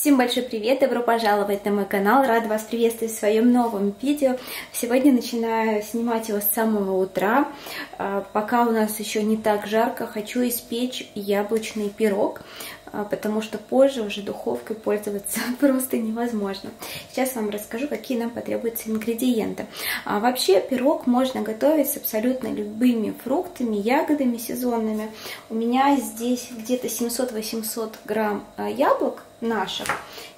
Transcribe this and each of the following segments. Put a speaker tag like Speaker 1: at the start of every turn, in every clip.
Speaker 1: Всем большой привет, добро пожаловать на мой канал, рада вас приветствовать в своем новом видео. Сегодня начинаю снимать его с самого утра, а, пока у нас еще не так жарко, хочу испечь яблочный пирог, а, потому что позже уже духовкой пользоваться просто невозможно. Сейчас вам расскажу, какие нам потребуются ингредиенты. А вообще пирог можно готовить с абсолютно любыми фруктами, ягодами сезонными. У меня здесь где-то 700-800 грамм а, яблок, наших.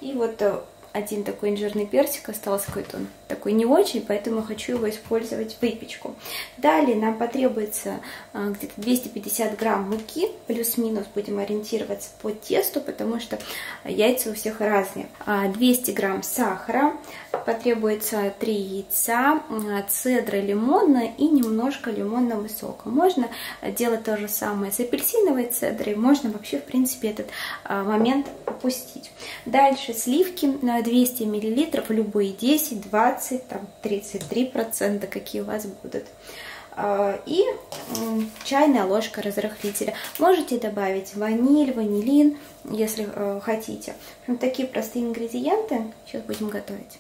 Speaker 1: И вот э, один такой инжирный персик остался какой-то он такой не очень, поэтому хочу его использовать в выпечку. Далее нам потребуется э, где-то 250 грамм муки, плюс-минус будем ориентироваться по тесту, потому что яйца у всех разные. 200 а, грамм сахара, потребуется 3 яйца, цедра лимонная и немножко лимонного сока. Можно делать то же самое с апельсиновой цедрой, можно вообще в принципе этот а, момент упустить. Дальше сливки на 200 мл, любые 10, 20, там 33 процента, какие у вас будут а, и чайная ложка разрыхлителя. Можете добавить ваниль, ванилин, если э, хотите. такие простые ингредиенты сейчас будем готовить.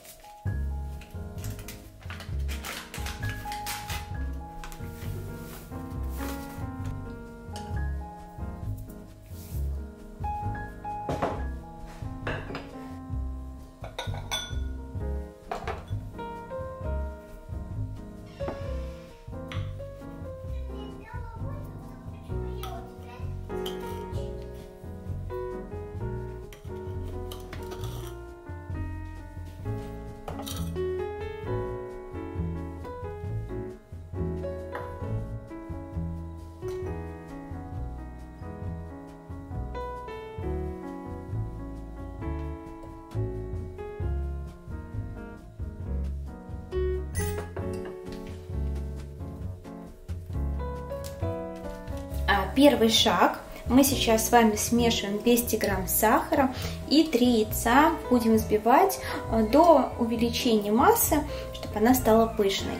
Speaker 1: Первый шаг. Мы сейчас с вами смешиваем 200 грамм сахара и 3 яйца будем взбивать э, до увеличения массы, чтобы она стала пышной.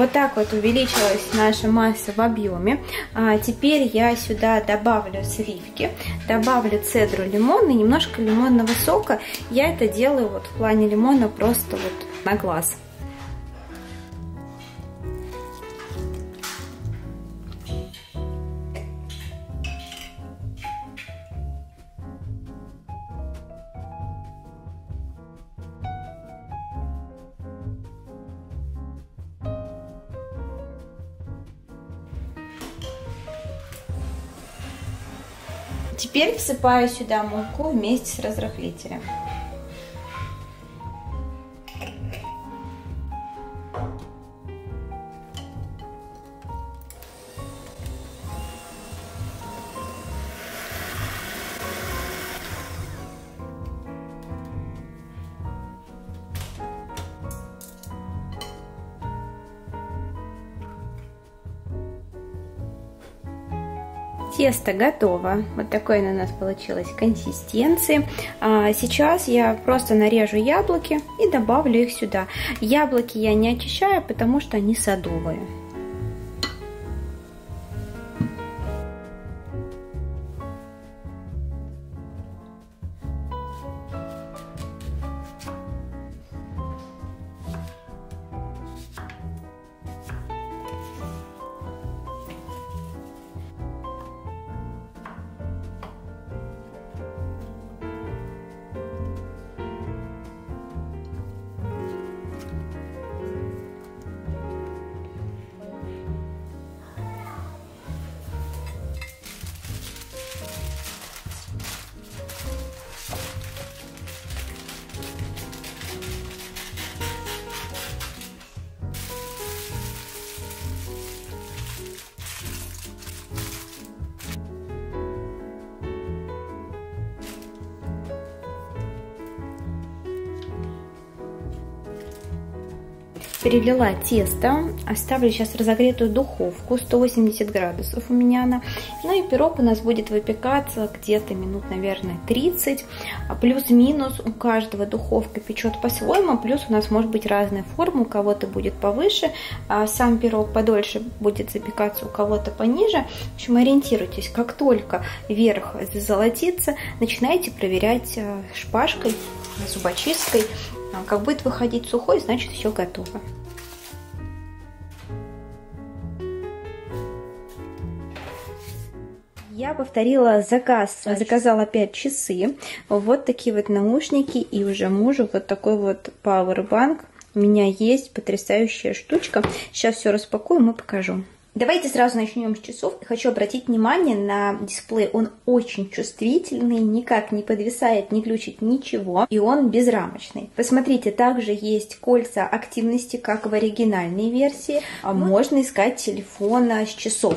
Speaker 1: Вот так вот увеличилась наша масса в объеме. А теперь я сюда добавлю сливки, добавлю цедру лимона и немножко лимонного сока. Я это делаю вот в плане лимона просто вот на глаз. Всыпаю сюда муку вместе с разрыхлителем. Тесто готово. Вот такой у нас получилась консистенции. А сейчас я просто нарежу яблоки и добавлю их сюда. Яблоки я не очищаю, потому что они садовые. Перелила тесто, оставлю сейчас разогретую духовку, 180 градусов у меня она. Ну и пирог у нас будет выпекаться где-то минут, наверное, 30. А плюс-минус у каждого духовка печет по-своему, плюс у нас может быть разная форма, у кого-то будет повыше, а сам пирог подольше будет запекаться, у кого-то пониже. В общем, ориентируйтесь, как только верх зазолотится, начинайте проверять э, шпажкой, зубочисткой, а, как будет выходить сухой, значит все готово. Я повторила заказ, заказала опять часы, вот такие вот наушники и уже мужу вот такой вот пауэрбанк. У меня есть потрясающая штучка. Сейчас все распакуем и покажу. Давайте сразу начнем с часов. Хочу обратить внимание на дисплей. Он очень чувствительный, никак не подвисает, не глючит ничего. И он безрамочный. Посмотрите, также есть кольца активности, как в оригинальной версии. А можно искать телефона с часов.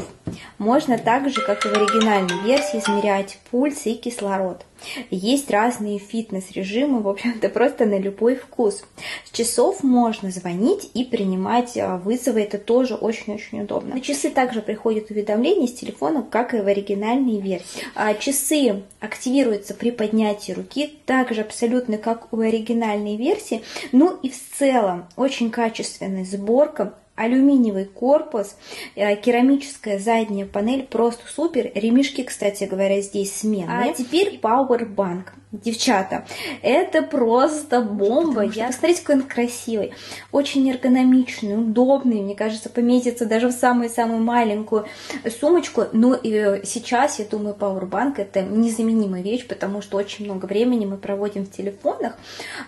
Speaker 1: Можно также, как и в оригинальной версии, измерять пульс и кислород. Есть разные фитнес-режимы, в общем-то, просто на любой вкус. С часов можно звонить и принимать а, вызовы, это тоже очень-очень удобно. На часы также приходят уведомления с телефона, как и в оригинальной версии. А часы активируются при поднятии руки, также абсолютно как у оригинальной версии. Ну и в целом очень качественная сборка, алюминиевый корпус, э, керамическая задняя панель, просто супер. Ремешки, кстати говоря, здесь сменные. А теперь Powerbank. Девчата, это просто бомба. Я... Посмотрите, какой он красивый. Очень эргономичный, удобный. Мне кажется, поместится даже в самую-самую маленькую сумочку. Но и сейчас, я думаю, Powerbank это незаменимая вещь, потому что очень много времени мы проводим в телефонах.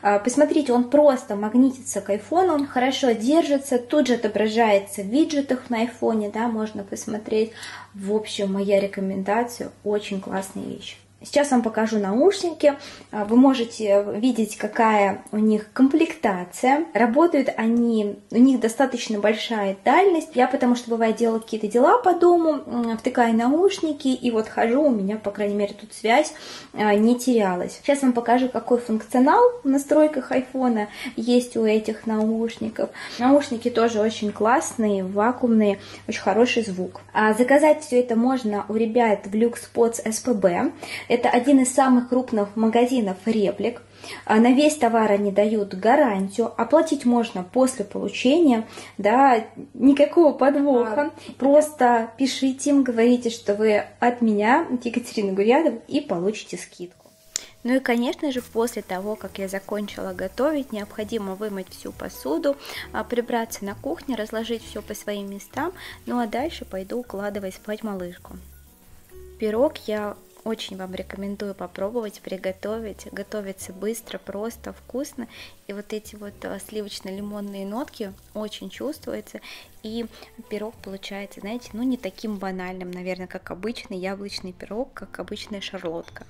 Speaker 1: А, посмотрите, он просто магнитится к айфону, он хорошо держится, тут же отображается в виджетах на айфоне, да, можно посмотреть. В общем, моя рекомендация, очень классная вещь. Сейчас вам покажу наушники. А, вы можете видеть, какая у них комплектация. Работают они, у них достаточно большая дальность. Я потому что бывает делаю какие-то дела по дому, втыкаю наушники, и вот хожу, у меня, по крайней мере, тут связь а, не терялась. Сейчас вам покажу, какой функционал в настройках айфона есть у этих наушников. Наушники тоже очень классные, вакуумные, очень хороший звук. А заказать все это можно у ребят в LuxSpots SPB. Это один из самых крупных магазинов реплик. А на весь товар они дают гарантию, оплатить можно после получения, да, никакого подвоха. Просто пишите им, говорите, что вы от меня, от Екатерины Гурьядов, и получите скидку. Ну и, конечно же, после того, как я закончила готовить, необходимо вымыть всю посуду, а, прибраться на кухне, разложить все по своим местам, ну а дальше пойду укладывать спать малышку. Пирог я очень вам рекомендую попробовать приготовить. Готовится быстро, просто, вкусно. И вот эти вот а, сливочно-лимонные нотки очень чувствуются. И пирог получается, знаете, ну не таким банальным, наверное, как обычный яблочный пирог, как обычная шарлотка.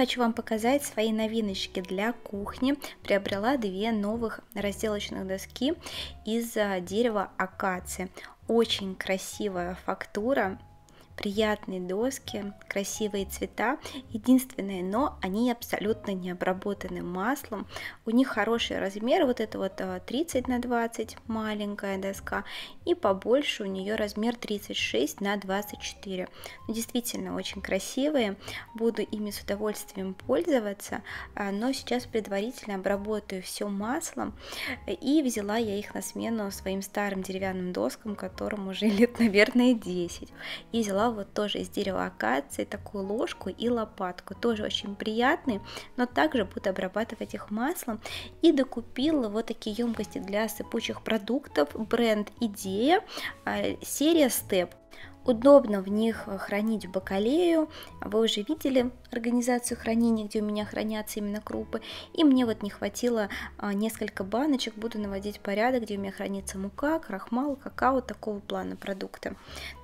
Speaker 1: Хочу вам показать свои новиночки для кухни. Приобрела две новых разделочных доски из дерева акации. Очень красивая фактура, приятные доски, красивые цвета. Единственное, но они абсолютно не обработаны маслом. У них хороший размер, вот это вот 30 а, на 20 маленькая доска, и побольше у нее размер 36 на 24. Ну, действительно очень красивые, буду ими с удовольствием пользоваться, а, но сейчас предварительно обработаю все маслом, и взяла я их на смену своим старым деревянным доскам, которым уже лет, наверное, 10. И взяла вот тоже из дерева акации такую ложку и лопатку, тоже очень приятные, но также буду обрабатывать их маслом. И докупила вот такие емкости для сыпучих продуктов, бренд Идея, а, серия Step. Удобно в них хранить бакалею. Вы уже видели организацию хранения, где у меня хранятся именно крупы. И мне вот не хватило а, несколько баночек. Буду наводить порядок, где у меня хранится мука, крахмал, какао, такого плана продукта.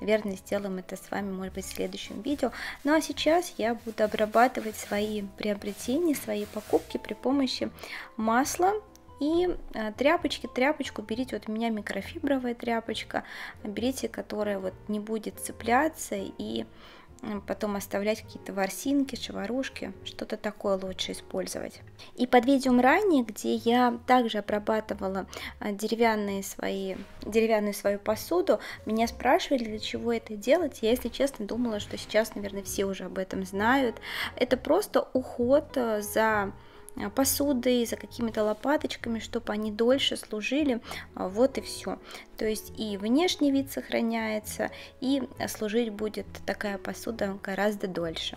Speaker 1: Наверное, сделаем это с вами, может быть, в следующем видео. Ну а сейчас я буду обрабатывать свои приобретения, свои покупки при помощи масла и э, тряпочки, тряпочку берите, вот у меня микрофибровая тряпочка, берите, которая вот не будет цепляться и потом оставлять какие-то ворсинки, шеварушки, что-то такое лучше использовать. И под видео ранее, где я также обрабатывала э, деревянные свои, деревянную свою посуду, меня спрашивали, для чего это делать. Я, если честно, думала, что сейчас, наверное, все уже об этом знают. Это просто уход э, за посудой, за какими-то лопаточками, чтобы они дольше служили. А, вот и все. То есть и внешний вид сохраняется, и служить будет такая посуда гораздо дольше.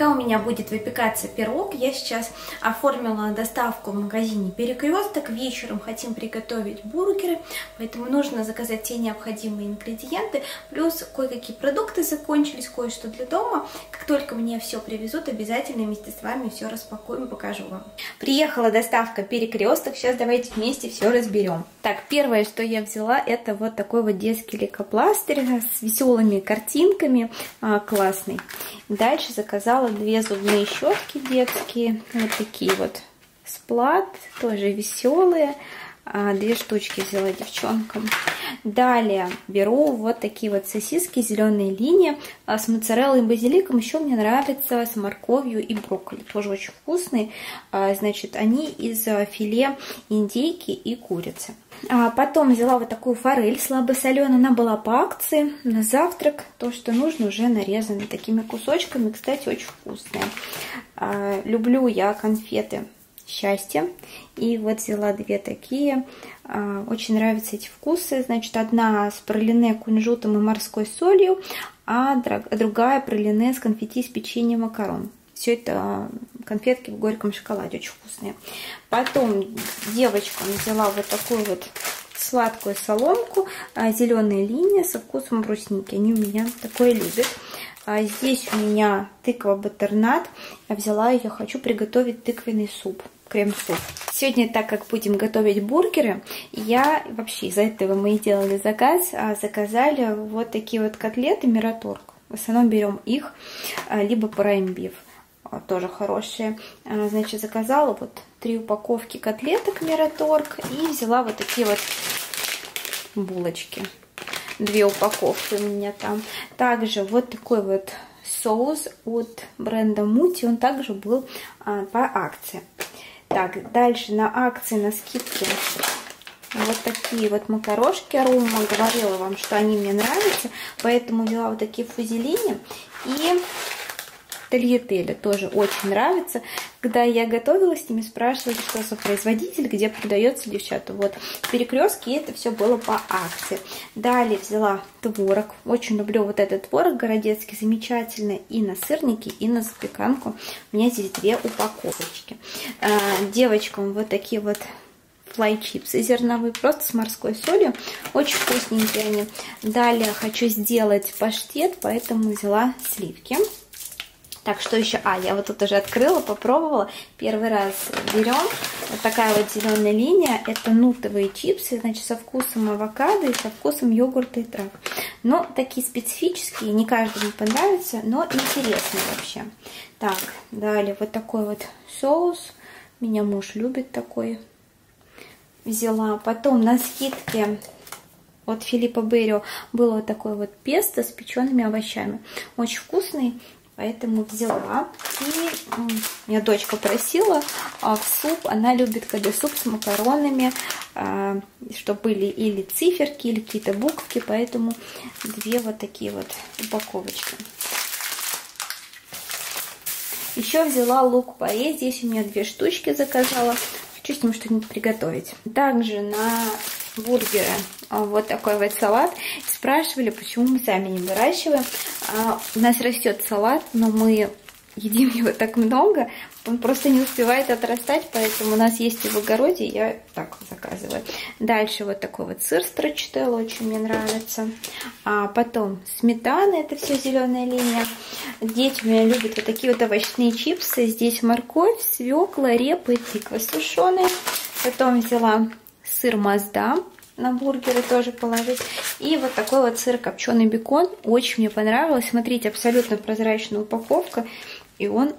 Speaker 1: Пока у меня будет выпекаться пирог, я сейчас оформила доставку в магазине Перекресток. Вечером хотим приготовить бургеры, поэтому нужно заказать те необходимые ингредиенты. Плюс кое-какие продукты закончились, кое-что для дома. Как только мне все привезут, обязательно вместе с вами все распакуем, покажу вам. Приехала доставка Перекресток, сейчас давайте вместе все разберем. Так, первое, что я взяла, это вот такой вот детский лейкопластырь с веселыми картинками, а, классный. Дальше заказала две зубные щетки детские, вот такие вот сплат, тоже веселые. А, две штучки взяла девчонкам. Далее беру вот такие вот сосиски зеленые линии а, с моцареллой и базиликом. Еще мне нравится с морковью и брокколи. Тоже очень вкусные. А, значит, они из филе индейки и курицы. Потом взяла вот такую форель слабосоленую. Она была по акции на завтрак. То, что нужно, уже нарезано такими кусочками. Кстати, очень вкусная. Люблю я конфеты счастья. И вот взяла две такие. А, очень нравятся эти вкусы. Значит, одна с пролине кунжутом и морской солью, а другая пролине с конфетти с печеньем макарон. Все это конфетки в горьком шоколаде, очень вкусные. Потом девочкам взяла вот такую вот сладкую соломку, а, зеленая линия со вкусом брусники. Они у меня такое любят. А здесь у меня тыква батернат. Я взяла ее, хочу приготовить тыквенный суп крем-суп. Сегодня, так как будем готовить бургеры, я вообще из-за этого мы и делали заказ, а заказали вот такие вот котлеты Мираторг. В основном берем их, а, либо прайм-биф тоже хорошие. А, значит, заказала вот три упаковки котлеток Мираторг и взяла вот такие вот булочки. Две упаковки у меня там. Также вот такой вот соус от бренда Мути, он также был а, по акции. Так, дальше на акции, на скидке вот такие вот макарошки Арума. Говорила вам, что они мне нравятся, поэтому взяла вот такие фузелини. И Тольятеля. Тоже очень нравится. Когда я готовила с ними, спрашивали, что за производитель, где продается, девчата. Вот, в перекрестке это все было по акции. Далее взяла творог. Очень люблю вот этот творог городецкий, замечательный и на сырники, и на запеканку. У меня здесь две упаковочки. А, девочкам вот такие вот флай-чипсы зерновые, просто с морской солью. Очень вкусненькие они. Далее хочу сделать паштет, поэтому взяла сливки. Так, что еще? А, я вот тут уже открыла, попробовала. Первый раз берем. Вот такая вот зеленая линия. Это нутовые чипсы, значит, со вкусом авокадо и со вкусом йогурта и трав. Но такие специфические, не каждому понравится, но интересные вообще. Так, далее вот такой вот соус. Меня муж любит такой. Взяла. Потом на скидке от Филиппа Беррио было вот такое вот песто с печеными овощами. Очень вкусный поэтому взяла. И меня дочка просила а, в суп, она любит, когда суп с макаронами, а, чтобы были или циферки, или какие-то буковки, поэтому две вот такие вот упаковочки. Еще взяла лук порей, здесь у меня две штучки заказала, хочу с ним что-нибудь приготовить. Также на бургеры вот такой вот салат. Спрашивали, почему мы сами не выращиваем. А, у нас растет салат, но мы едим его так много, он просто не успевает отрастать, поэтому у нас есть и в огороде, я так заказываю. Дальше вот такой вот сыр строчителл, очень мне нравится. А потом сметана, это все зеленая линия. Дети у меня любят вот такие вот овощные чипсы. Здесь морковь, свекла, репа и тыква сушеная. Потом взяла сыр Мазда, на бургеры тоже положить. И вот такой вот сыр копченый бекон. Очень мне понравилось. Смотрите, абсолютно прозрачная упаковка. И он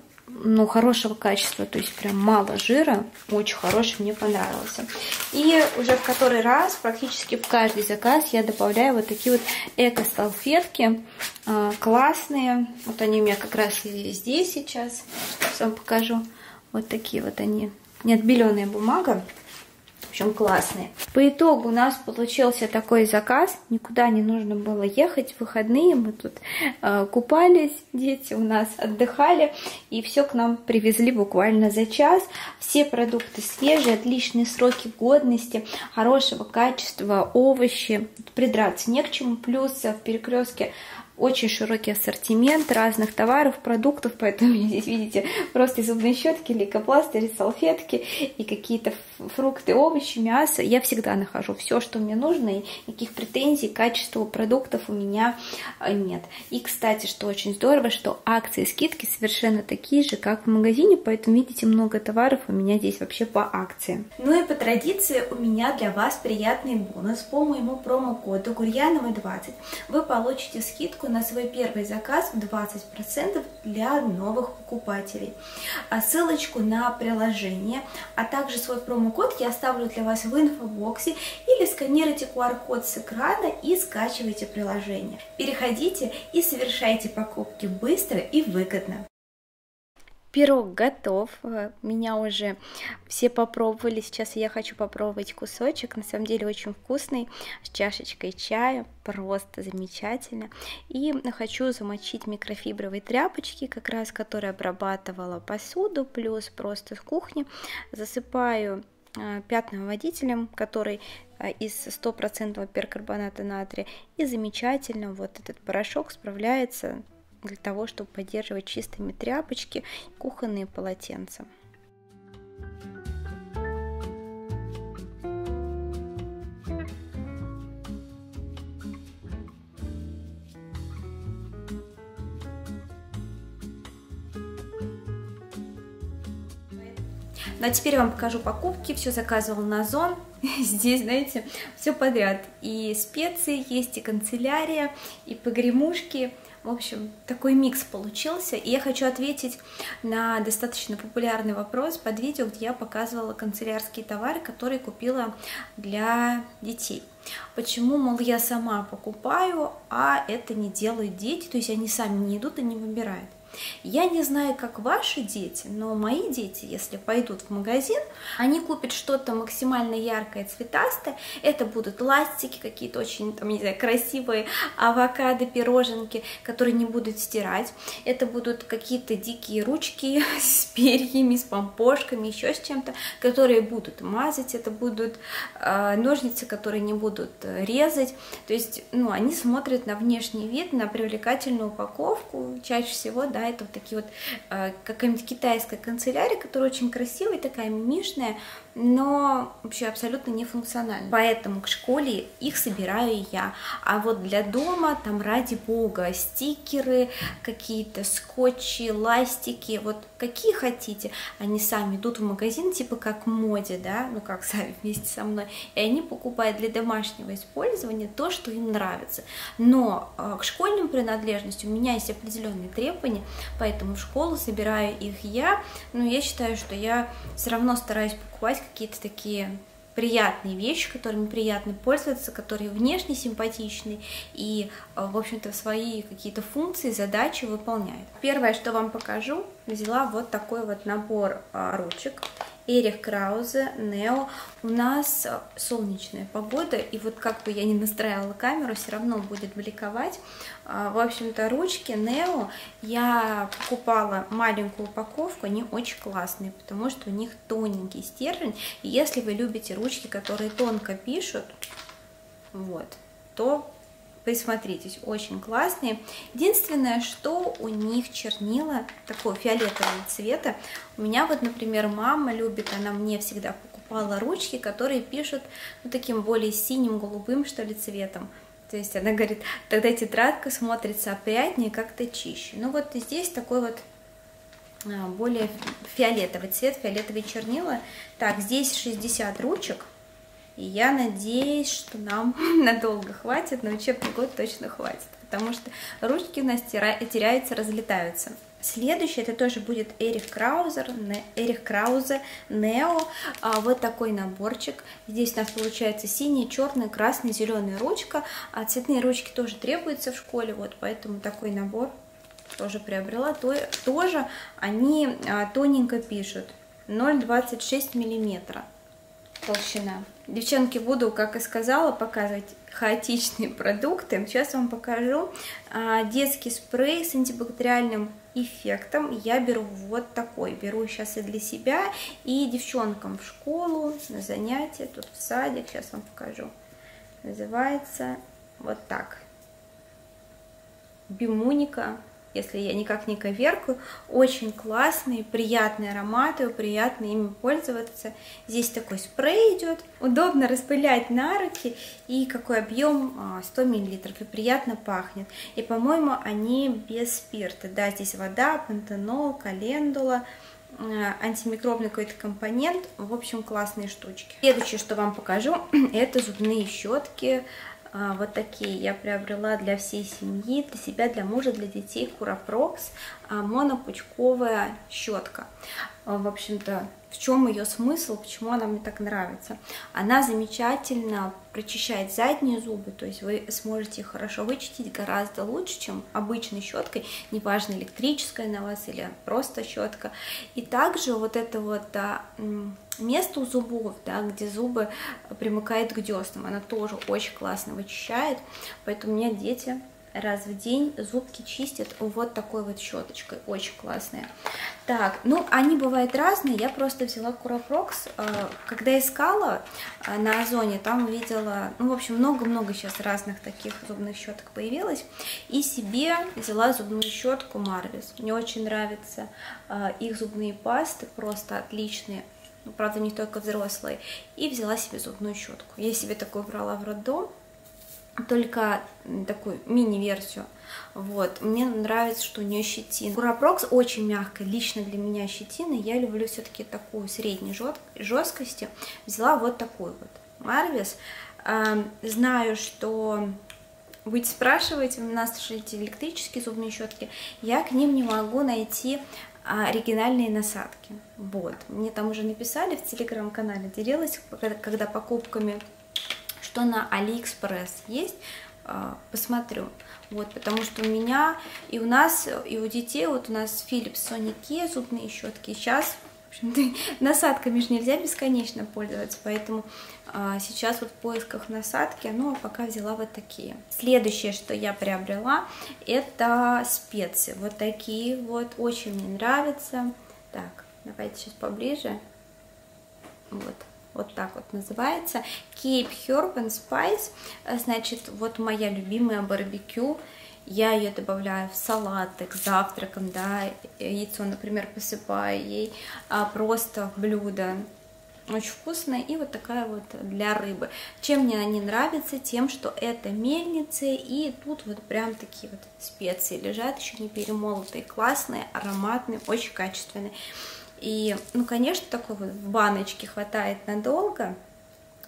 Speaker 1: ну, хорошего качества, то есть прям мало жира, очень хороший, мне понравился. И уже в который раз, практически в каждый заказ я добавляю вот такие вот эко-салфетки, э, классные, вот они у меня как раз здесь сейчас, сейчас вам покажу, вот такие вот они, не отбеленная бумага, общем, классные. По итогу у нас получился такой заказ, никуда не нужно было ехать, в выходные мы тут э, купались, дети у нас отдыхали, и все к нам привезли буквально за час. Все продукты свежие, отличные сроки годности, хорошего качества, овощи, придраться не к чему, плюс в перекрестке очень широкий ассортимент разных товаров, продуктов, поэтому здесь видите просто зубные щетки, лейкопластыри, салфетки и какие-то фрукты, овощи, мясо. Я всегда нахожу все, что мне нужно, и никаких претензий к качеству продуктов у меня э, нет. И, кстати, что очень здорово, что акции скидки совершенно такие же, как в магазине, поэтому видите много товаров у меня здесь вообще по акции. Ну и по традиции у меня для вас приятный бонус по моему промокоду Гурьянова 20. Вы получите скидку на свой первый заказ в 20% для новых покупателей. А ссылочку на приложение, а также свой промокод я оставлю для вас в инфобоксе или сканируйте QR-код с экрана и скачивайте приложение. Переходите и совершайте покупки быстро и выгодно. Пирог готов, меня уже все попробовали, сейчас я хочу попробовать кусочек, на самом деле очень вкусный, с чашечкой чая, просто замечательно. И хочу замочить микрофибровые тряпочки, как раз которые обрабатывала посуду, плюс просто с кухни, засыпаю пятновыводителем, который а, из стопроцентного перкарбоната натрия, и замечательно вот этот порошок справляется для того, чтобы поддерживать чистыми тряпочки, кухонные полотенца. Ну а теперь я вам покажу покупки. Все заказывал на Озон. Здесь, знаете, все подряд. И специи есть, и канцелярия, и погремушки. В общем, такой микс получился. И я хочу ответить на достаточно популярный вопрос под видео, где я показывала канцелярские товары, которые купила для детей. Почему, мол, я сама покупаю, а это не делают дети, то есть они сами не идут и не выбирают. Я не знаю, как ваши дети, но мои дети, если пойдут в магазин, они купят что-то максимально яркое, цветастое. Это будут ластики какие-то очень, там, не знаю, красивые, авокадо, пироженки, которые не будут стирать. Это будут какие-то дикие ручки с перьями, с помпошками, еще с чем-то, которые будут мазать. Это будут э, ножницы, которые не будут э, резать. То есть, ну, они смотрят на внешний вид, на привлекательную упаковку. Чаще всего, да, это вот такие вот э, какая-нибудь китайская канцелярия, которая очень красивая, такая мимишная, но вообще абсолютно не функциональна. Поэтому к школе их собираю я. А вот для дома, там ради бога, стикеры, какие-то скотчи, ластики, вот какие хотите. Они сами идут в магазин, типа как моде, да, ну как сами вместе со мной, и они покупают для домашнего использования то, что им нравится. Но э, к школьным принадлежностям у меня есть определенные требования, поэтому в школу собираю их я, но я считаю, что я все равно стараюсь покупать какие-то такие приятные вещи, которыми приятно пользоваться, которые внешне симпатичны и, э, в общем-то, свои какие-то функции, задачи выполняют. Первое, что вам покажу, взяла вот такой вот набор а, ручек. Эрих Краузе, Нео. У нас солнечная погода, и вот как бы я не настраивала камеру, все равно будет бликовать. А, в общем-то, ручки Нео я покупала маленькую упаковку, они очень классные, потому что у них тоненький стержень. И если вы любите ручки, которые тонко пишут, вот, то присмотритесь, очень классные. Единственное, что у них чернила такого фиолетового цвета. У меня вот, например, мама любит, она мне всегда покупала ручки, которые пишут ну, таким более синим, голубым, что ли, цветом. То есть она говорит, тогда тетрадка смотрится опрятнее, как-то чище. Ну вот здесь такой вот а, более фиолетовый цвет, фиолетовые чернила. Так, здесь 60 ручек. И я надеюсь, что нам надолго хватит, на учебный год точно хватит, потому что ручки у нас теряются, разлетаются. Следующий это тоже будет Эрих Краузер, Эрих Краузе, Нео. А, вот такой наборчик. Здесь у нас получается синий, черный, красный, зеленый ручка. А цветные ручки тоже требуются в школе, вот поэтому такой набор тоже приобрела. То, тоже они а, тоненько пишут, 0,26 миллиметра толщина. Девчонки, буду, как и сказала, показывать хаотичные продукты. Сейчас вам покажу а, детский спрей с антибактериальным эффектом. Я беру вот такой. Беру сейчас и для себя, и девчонкам в школу, на занятия, тут в садик. Сейчас вам покажу. Называется вот так. Бимуника если я никак не коверкаю, очень классные, приятные ароматы, приятно ими пользоваться. Здесь такой спрей идет, удобно распылять на руки, и какой объем 100 а, мл, и приятно пахнет. И, по-моему, они без спирта, да, здесь вода, пантенол, календула, а, антимикробный какой-то компонент, в общем, классные штучки. Следующее, что вам покажу, это зубные щетки а, вот такие я приобрела для всей семьи, для себя, для мужа, для детей. Курапрокс, а, монопучковая щетка. А, в общем-то, в чем ее смысл, почему она мне так нравится? Она замечательно прочищает задние зубы, то есть вы сможете их хорошо вычистить гораздо лучше, чем обычной щеткой, неважно электрическая на вас или просто щетка. И также вот это вот да, место у зубов, да, где зубы примыкают к деснам, она тоже очень классно вычищает, поэтому у меня дети раз в день зубки чистят вот такой вот щеточкой, очень классная. Так, ну они бывают разные, я просто взяла Курапрокс, э, когда искала э, на Озоне, там видела, ну в общем много-много сейчас разных таких зубных щеток появилось, и себе взяла зубную щетку Марвис, мне очень нравятся э, их зубные пасты, просто отличные, правда не только взрослые, и взяла себе зубную щетку. Я себе такую брала в роддом, только такую мини-версию. Вот. Мне нравится, что у нее щетина. Курапрокс очень мягкая, лично для меня щетина. Я люблю все-таки такую средней жесткости. Взяла вот такую вот. Marvis. Знаю, что будете спрашивать, у нас же эти электрические зубные щетки, я к ним не могу найти оригинальные насадки. Вот. Мне там уже написали в телеграм-канале, делилась, когда покупками что на Алиэкспресс есть а, посмотрю. Вот, потому что у меня и у нас, и у детей, вот у нас Philips Sonic зубные щетки. Сейчас насадками же нельзя бесконечно пользоваться, поэтому а, сейчас вот в поисках насадки, ну а пока взяла вот такие. Следующее, что я приобрела, это специи. Вот такие вот, очень мне нравятся. Так, давайте сейчас поближе. Вот вот так вот называется, Cape Herb and Spice, значит, вот моя любимая барбекю, я ее добавляю в салаты, к завтракам, да, яйцо, например, посыпаю ей, а просто в блюдо, очень вкусная и вот такая вот для рыбы. Чем мне они нравятся? Тем, что это мельницы и тут вот прям такие вот специи лежат, еще не перемолотые, классные, ароматные, очень качественные. И, ну, конечно, такой вот в баночке хватает надолго.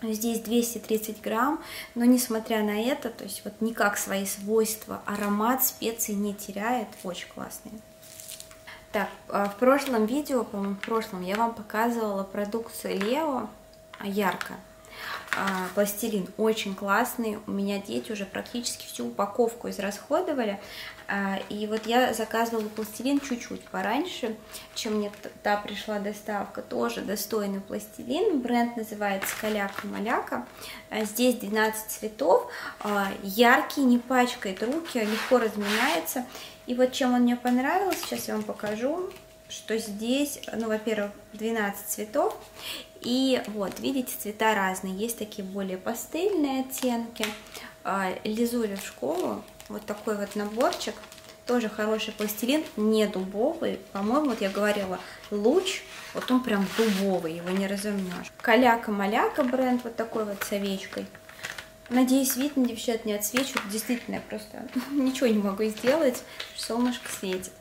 Speaker 1: Здесь 230 грамм, но несмотря на это, то есть вот никак свои свойства, аромат специй не теряет, очень классные. Так, а в прошлом видео, по-моему, в прошлом я вам показывала продукцию Лео ярко. А, пластилин очень классный, у меня дети уже практически всю упаковку израсходовали, а, и вот я заказывала пластилин чуть-чуть пораньше, чем мне та пришла доставка, тоже достойный пластилин, бренд называется Каляка-Маляка, а, здесь 12 цветов, яркий, не пачкает руки, легко разминается, и вот чем он мне понравился, сейчас я вам покажу, что здесь, ну, во-первых, 12 цветов, и вот, видите, цвета разные. Есть такие более пастельные оттенки. А, Лизули в школу. Вот такой вот наборчик. Тоже хороший пластилин, не дубовый. По-моему, вот я говорила, луч, вот он прям дубовый, его не разомнешь. Каляка-маляка бренд, вот такой вот с овечкой. Надеюсь, видно, девчат, не отсвечивают. Действительно, я просто ничего не могу сделать, солнышко светит.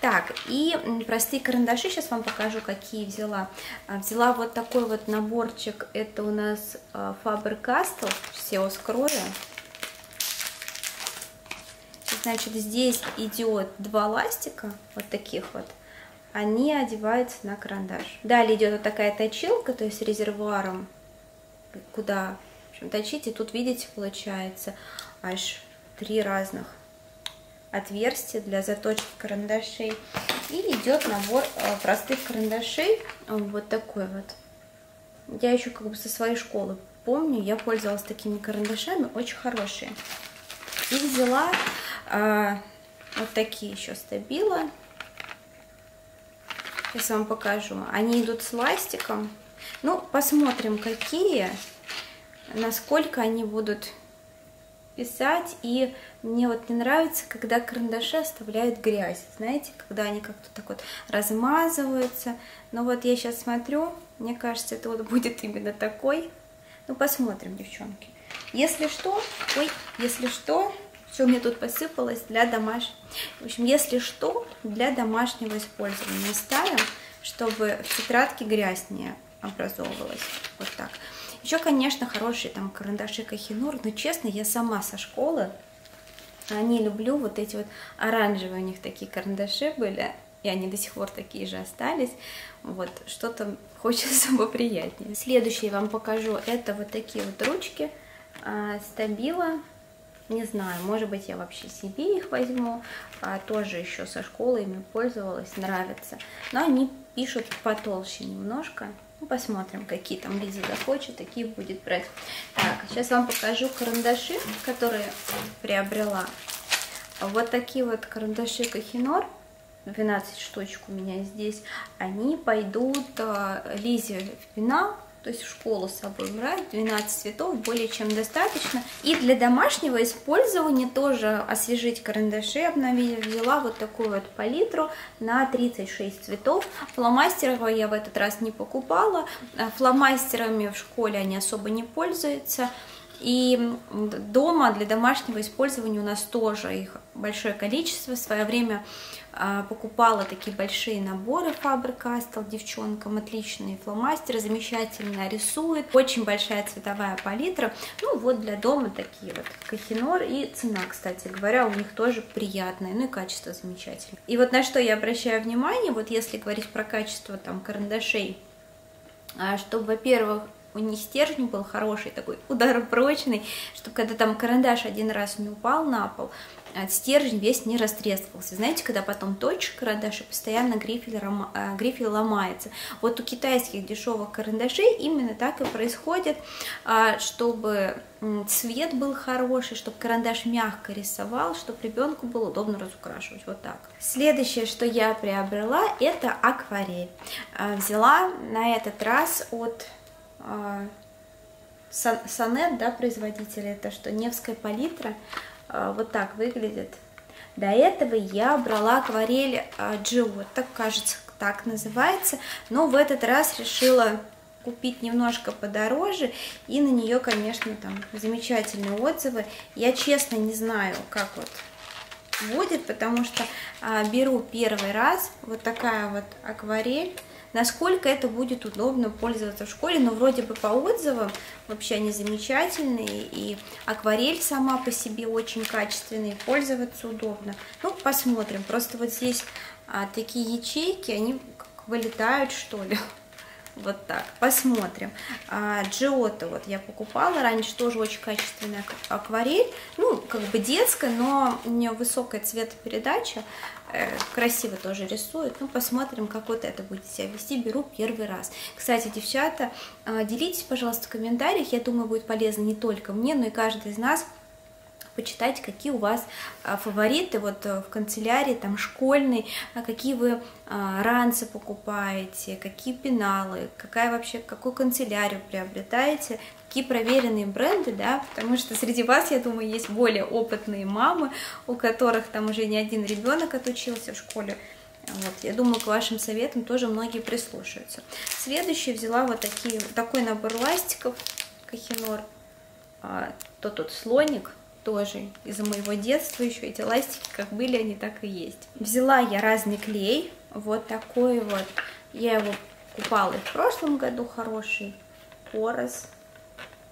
Speaker 1: Так, и простые карандаши, сейчас вам покажу, какие взяла. А, взяла вот такой вот наборчик, это у нас а, Faber-Castell, все скрою. Значит, здесь идет два ластика, вот таких вот, они одеваются на карандаш. Далее идет вот такая точилка, то есть резервуаром, куда в общем, точить, и тут, видите, получается аж три разных отверстие для заточки карандашей. И идет набор э, простых карандашей, вот такой вот. Я еще как бы со своей школы помню, я пользовалась такими карандашами, очень хорошие. И взяла а, вот такие еще стабила. Сейчас вам покажу. Они идут с ластиком. Ну, посмотрим, какие, насколько они будут писать, и мне вот не нравится, когда карандаши оставляют грязь, знаете, когда они как-то так вот размазываются, но вот я сейчас смотрю, мне кажется, это вот будет именно такой, ну посмотрим, девчонки. Если что, ой, если что, все меня тут посыпалось для домашнего, в общем, если что, для домашнего использования ставим, чтобы в тетрадке грязь не образовывалась, вот так. Еще, конечно, хорошие там карандаши Кахинур, но честно, я сама со школы не люблю вот эти вот оранжевые у них такие карандаши были, и они до сих пор такие же остались. Вот, что-то хочется поприятнее. Следующее я вам покажу, это вот такие вот ручки а, Стабила. Не знаю, может быть, я вообще себе их возьму. А, тоже еще со школы ими пользовалась, нравится. Но они пишут потолще немножко. Ну, посмотрим, какие там Лиза захочет, такие будет брать. Так, сейчас вам покажу карандаши, которые приобрела. Вот такие вот карандаши Кахинор, 12 штучек у меня здесь, они пойдут э, Лизе в пенал, то есть в школу с собой брать, 12 цветов более чем достаточно. И для домашнего использования тоже освежить карандаши, обновить, взяла вот такую вот палитру на 36 цветов. Фломастеров я в этот раз не покупала, э, фломастерами в школе они особо не пользуются. И дома для домашнего использования у нас тоже их большое количество. В свое время покупала такие большие наборы Faber-Castell девчонкам, отличные фломастеры, замечательно рисует, очень большая цветовая палитра. Ну вот для дома такие вот Кахинор и цена, кстати говоря, у них тоже приятная, ну и качество замечательное. И вот на что я обращаю внимание, вот если говорить про качество там карандашей, а, чтобы, во-первых, у них стержень был хороший, такой ударопрочный, чтобы когда там карандаш один раз не упал на пол, а стержень весь не растрескался. Знаете, когда потом точишь карандаш, и постоянно грифель, э, грифель ломается. Вот у китайских дешевых карандашей именно так и происходит, а, чтобы цвет был хороший, чтобы карандаш мягко рисовал, чтобы ребенку было удобно разукрашивать. Вот так. Следующее, что я приобрела, это акварель. А, взяла на этот раз от Сонет, да, производителя, это что, Невская палитра. А, вот так выглядит. До этого я брала акварель Джиотто, кажется, так называется, но в этот раз решила купить немножко подороже, и на нее, конечно, там замечательные отзывы. Я честно не знаю, как вот будет, потому что а, беру первый раз вот такая вот акварель, насколько это будет удобно пользоваться в школе, но вроде бы по отзывам вообще они замечательные, и акварель сама по себе очень качественная, пользоваться удобно. Ну, посмотрим, просто вот здесь а, такие ячейки, они вылетают, что ли. Вот так, посмотрим. А, Джиотто вот я покупала, раньше тоже очень качественная акварель, ну, как бы детская, но у нее высокая цветопередача, красиво тоже рисует. Ну, посмотрим, как вот это будет себя вести, беру первый раз. Кстати, девчата, э, делитесь, пожалуйста, в комментариях, я думаю, будет полезно не только мне, но и каждый из нас, почитать, какие у вас а, фавориты вот э, в канцелярии, там школьный, а какие вы а, ранцы покупаете, какие пеналы, какая вообще, какую канцелярию приобретаете, какие проверенные бренды, да, потому что среди вас, я думаю, есть более опытные мамы, у которых там уже не один ребенок отучился в школе, вот, я думаю, к вашим советам тоже многие прислушаются. Следующее взяла вот такие, такой набор ластиков, Кахинор, а, то тут слоник, тоже из-за моего детства еще эти ластики как были, они так и есть. Взяла я разный клей, вот такой вот. Я его купала и в прошлом году хороший, порос.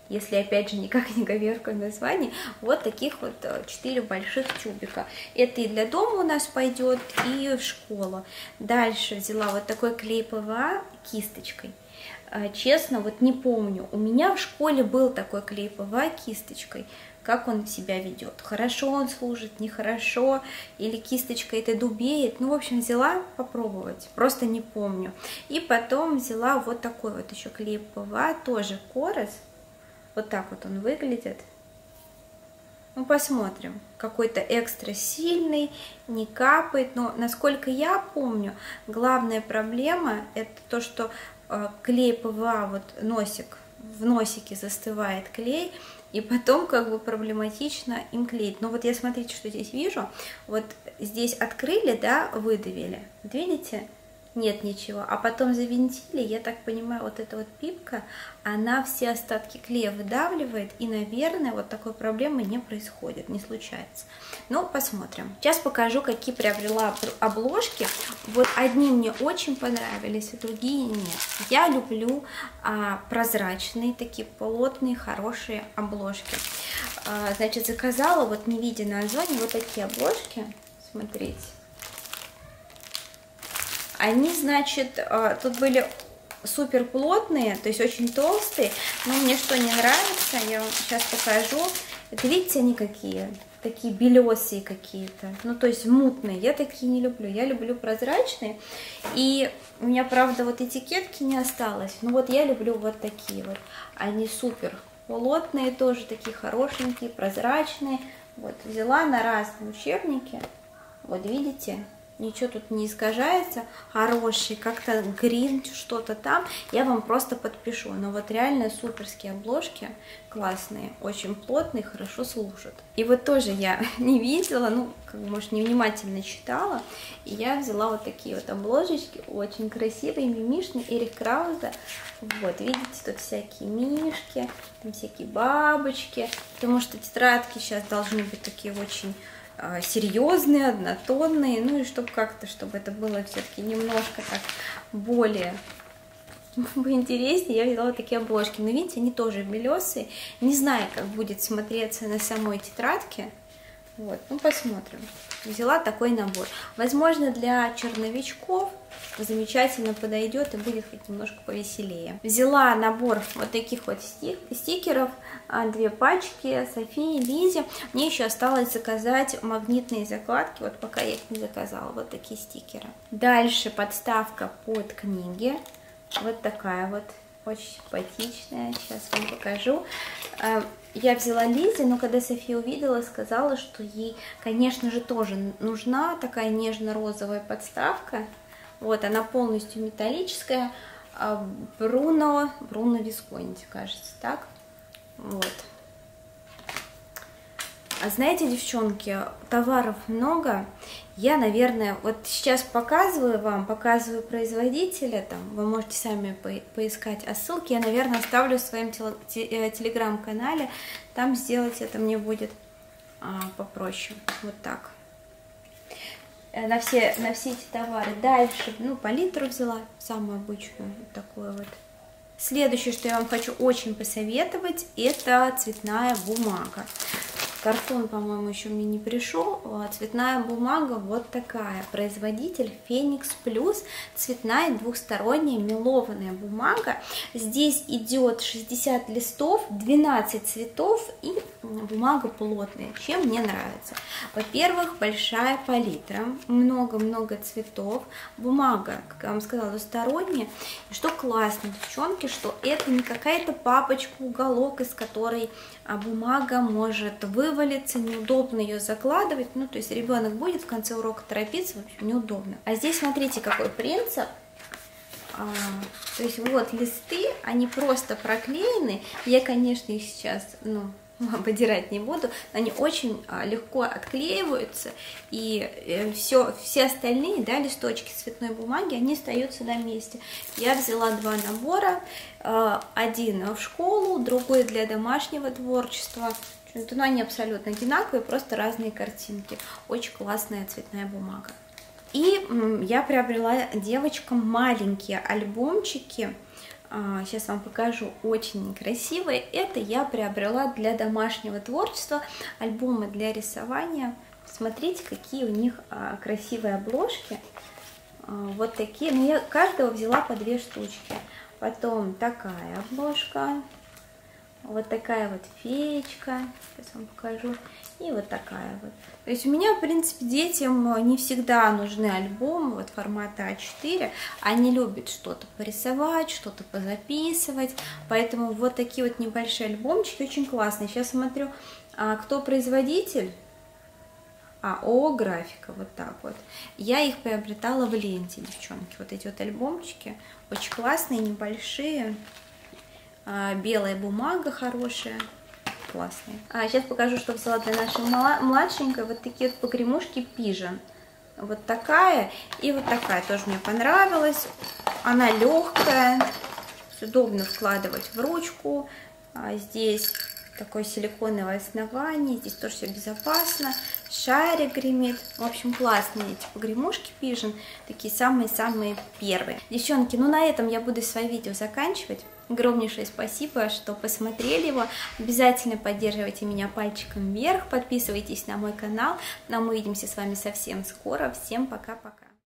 Speaker 1: Если опять же никак не коверкаю название, вот таких вот 4 э, больших тюбика. Это и для дома у нас пойдет, и в школу. Дальше взяла вот такой клей ПВА кисточкой. Э, честно, вот не помню, у меня в школе был такой клей ПВА кисточкой, как он себя ведет. Хорошо он служит, нехорошо, или кисточка это дубеет. Ну, в общем, взяла попробовать, просто не помню. И потом взяла вот такой вот еще клей ПВА, тоже Kores. Вот так вот он выглядит. Ну, посмотрим. Какой-то экстра сильный, не капает. Но, насколько я помню, главная проблема это то, что э, клей ПВА, вот носик, в носике застывает клей, и потом как бы проблематично им клеить. Но вот я смотрите, что здесь вижу, вот здесь открыли, да, выдавили, вот видите, нет ничего. А потом завинтили, я так понимаю, вот эта вот пипка, она все остатки клея выдавливает, и, наверное, вот такой проблемы не происходит, не случается. Ну, посмотрим. Сейчас покажу, какие приобрела обложки. Вот одни мне очень понравились, а другие нет. Я люблю а, прозрачные, такие плотные, хорошие обложки. А, значит, заказала, вот не видя название, вот такие обложки. Смотрите. Они, значит, а, тут были супер плотные, то есть очень толстые, но мне что не нравится, я вам сейчас покажу. Это видите, они какие? Такие белесые какие-то, ну то есть мутные, я такие не люблю, я люблю прозрачные, и у меня, правда, вот этикетки не осталось, но вот я люблю вот такие вот, они супер плотные тоже, такие хорошенькие, прозрачные, вот, взяла на разные учебники, вот видите, ничего тут не искажается, хороший, как-то грин, что-то там, я вам просто подпишу. Но вот реально суперские обложки, классные, очень плотные, хорошо служат. И вот тоже я не видела, ну, как бы, может, невнимательно читала, и я взяла вот такие вот обложечки, очень красивые, мимишные, Эрик Крауза. Вот, видите, тут всякие мишки, там всякие бабочки, потому что тетрадки сейчас должны быть такие очень серьезные, однотонные, ну и чтобы как-то, чтобы это было все-таки немножко так более поинтереснее, я взяла такие обложки. Но видите, они тоже белесые. Не знаю, как будет смотреться на самой тетрадке. Вот, ну посмотрим. Взяла такой набор. Возможно, для черновичков замечательно подойдет и будет хоть немножко повеселее. Взяла набор вот таких вот стик стикеров, две пачки, Софии, Лизе. Мне еще осталось заказать магнитные закладки, вот пока я их не заказала, вот такие стикеры. Дальше подставка под книги, вот такая вот, очень симпатичная, сейчас вам покажу. А, я взяла Лизе, но когда София увидела, сказала, что ей, конечно же, тоже нужна такая нежно-розовая подставка. Вот, она полностью металлическая. А, Бруно, Бруно Висконти, кажется, так? Вот. А знаете, девчонки, товаров много. Я, наверное, вот сейчас показываю вам, показываю производителя, там, вы можете сами по поискать, а ссылки я, наверное, оставлю в своем э, телеграм-канале, там сделать это мне будет а, попроще, вот так. Э, на все, на все эти товары. Дальше, ну, палитру взяла, самую обычную, вот такую вот. Следующее, что я вам хочу очень посоветовать, это цветная бумага. Картон, по-моему, еще мне не пришел. А цветная бумага вот такая. Производитель Феникс Плюс. Цветная двухсторонняя мелованная бумага. Здесь идет 60 листов, 12 цветов и бумага плотная. Чем мне нравится? Во-первых, большая палитра, много-много цветов. Бумага, как я вам сказала, двусторонняя. И что классно, девчонки, что это не какая-то папочка, уголок, из которой а бумага может вывалиться, неудобно ее закладывать, ну, то есть ребенок будет в конце урока торопиться, в общем, неудобно. А здесь смотрите, какой принцип. А, то есть вот листы, они просто проклеены. Я, конечно, их сейчас, ну, ободирать не буду, они очень а, легко отклеиваются, и все, э, все остальные да, листочки цветной бумаги, они остаются на месте. Я взяла два набора, а, один в школу, другой для домашнего творчества, ну, они абсолютно одинаковые, просто разные картинки. Очень классная цветная бумага. И я приобрела девочкам маленькие альбомчики, сейчас а, вам покажу, очень красивые. Это я приобрела для домашнего творчества, альбомы для рисования. Смотрите, какие у них а, красивые обложки. А, вот такие, ну, я каждого взяла по две штучки. Потом такая обложка, вот такая вот феечка, сейчас вам покажу, и вот такая вот. То есть у меня, в принципе, детям не всегда нужны альбомы вот формата А4, они любят что-то порисовать, что-то позаписывать, поэтому вот такие вот небольшие альбомчики очень классные. Сейчас смотрю, а кто производитель, а, О, графика, вот так вот. Я их приобретала в ленте, девчонки, вот эти вот альбомчики, очень классные, небольшие, белая бумага хорошая, классная. А сейчас покажу, что взяла для нашей младшенькой. Вот такие вот погремушки пижен. Вот такая и вот такая тоже мне понравилась. Она легкая, удобно вкладывать в ручку. А здесь такое силиконовое основание, здесь тоже все безопасно, шарик гремит, в общем, классные эти погремушки пижен, такие самые-самые первые. Девчонки, ну на этом я буду свои видео заканчивать. Огромнейшее спасибо, что посмотрели его. Обязательно поддерживайте меня пальчиком вверх, подписывайтесь на мой канал. Но мы увидимся с вами совсем скоро. Всем пока-пока.